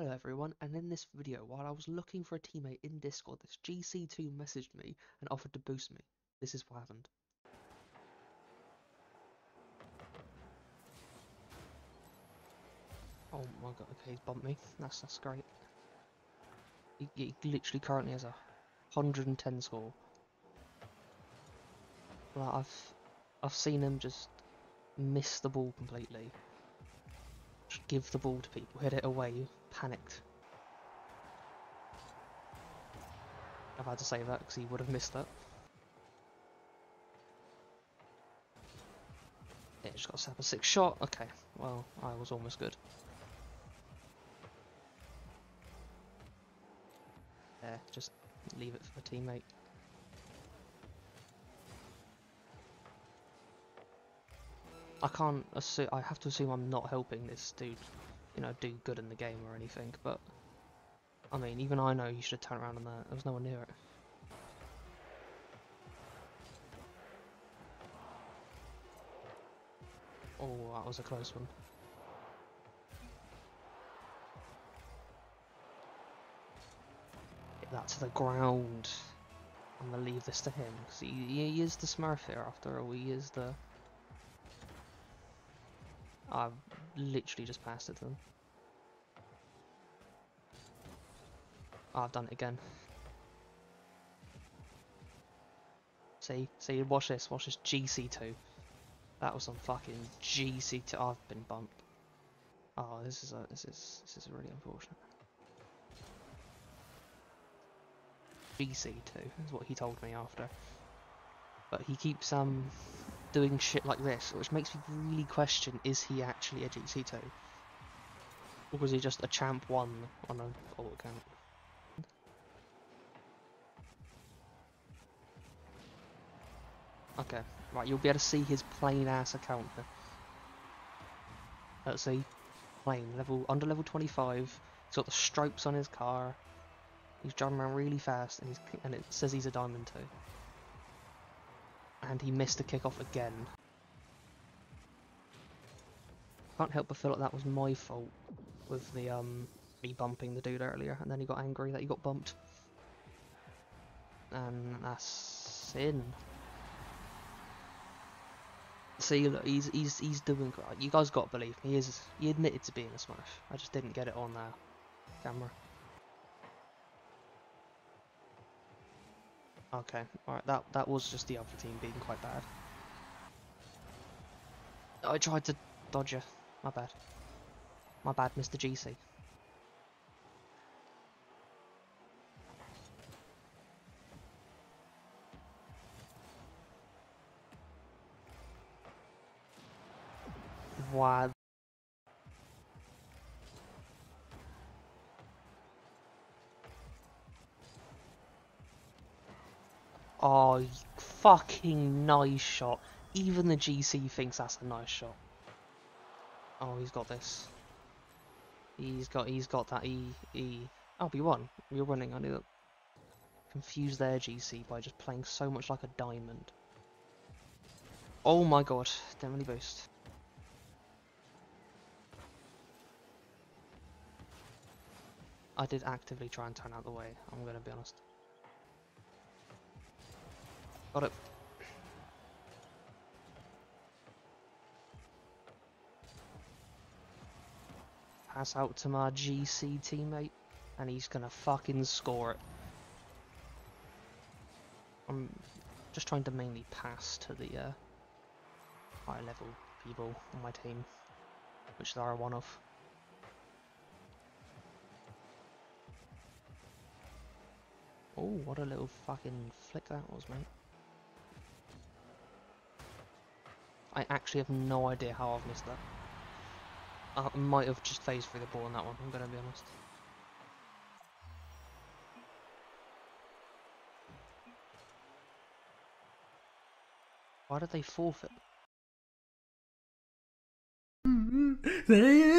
Hello everyone, and in this video, while I was looking for a teammate in Discord, this GC2 messaged me and offered to boost me. This is what happened. Oh my god, okay, he's bumped me. That's, that's great. He, he literally currently has a 110 score. Like, I've, I've seen him just miss the ball completely. Give the ball to people, hit it away, panicked. I've had to say that because he would have missed that. Yeah, just got to snap a six shot. Okay, well, I was almost good. Just leave it for the teammate. I can't assume. I have to assume I'm not helping this dude, you know, do good in the game or anything. But I mean, even I know you should have turned around on that. There was no one near it. Oh, that was a close one. Get that to the ground. I'm gonna leave this to him because he, he is the Smurf here after all. He is the I've literally just passed it to them. Oh, I've done it again. See, see, watch this, watch this GC2. That was some fucking GC2. Oh, I've been bumped. Oh, this is a, this is this is really unfortunate. GC2 is what he told me after. But he keeps um doing shit like this, which makes me really question, is he actually a GC2? Or was he just a champ 1 on an account? Okay, right, you'll be able to see his plain ass account. Let's see, plain, level, under level 25, he's got the stripes on his car, he's driving around really fast, and, he's, and it says he's a diamond 2 and he missed the kickoff again. Can't help but feel like that was my fault with the um me bumping the dude earlier, and then he got angry that he got bumped. And that's sin. See, look, he's he's he's doing. You guys got to believe me. He is. He admitted to being a smash. I just didn't get it on uh, camera. Okay, alright, that, that was just the other team being quite bad. I tried to dodge you. My bad. My bad, Mr. GC. Wow. Oh, fucking nice shot. Even the GC thinks that's a nice shot. Oh, he's got this. He's got he's got that E E. Oh, we won. You're running. I knew that. Confused their GC by just playing so much like a diamond. Oh my god, definitely boost. I did actively try and turn out the way, I'm gonna be honest. Got it. Pass out to my GC teammate, and he's gonna fucking score it. I'm just trying to mainly pass to the uh, high level people on my team, which there are one of. Oh, what a little fucking flick that was, mate. I actually have no idea how I've missed that. I might have just phased through the ball on that one, I'm gonna be honest. Why did they forfeit?